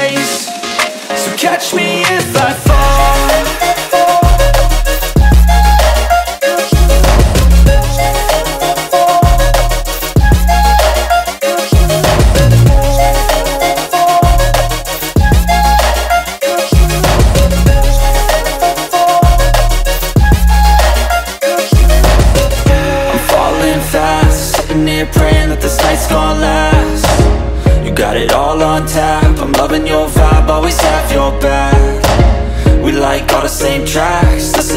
So catch me if I fall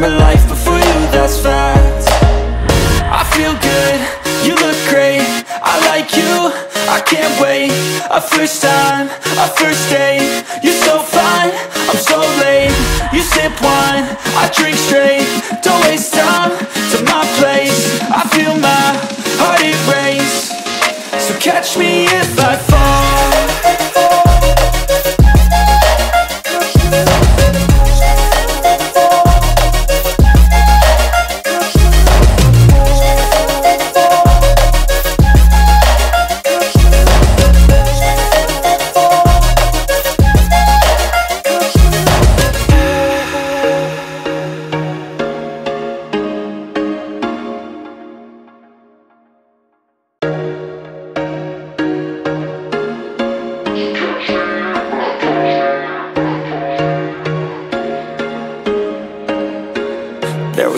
remember life before you, that's fact. I feel good, you look great. I like you, I can't wait. A first time, a first date. You're so fine, I'm so late. You sip wine, I drink straight. Don't waste time to my place. I feel my heart it erase So catch me if I fall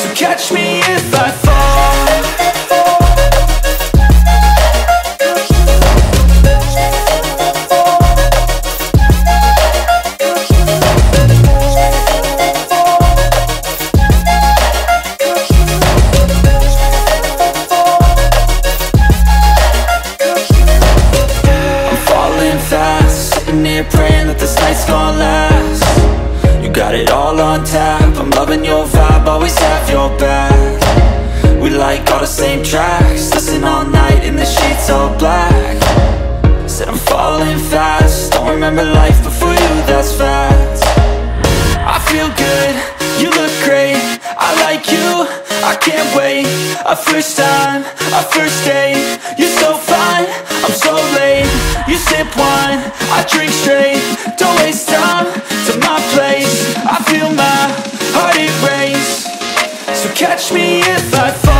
so catch me if I fall So catch me if I fall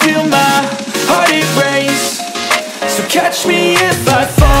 catch me if I fall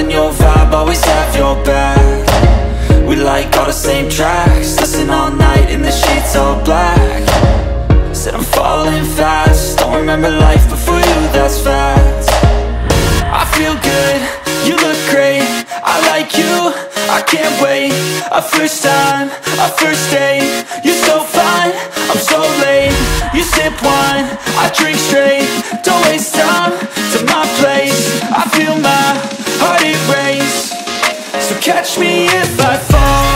loving your vibe, always have your back. We like all the same tracks Listen all night in the sheets all black. Said I'm falling fast Don't remember life before I can't wait. A first time, a first date. You're so fine, I'm so late. You sip wine, I drink straight. Don't waste time. To my place. I feel my heart erase So catch me if I fall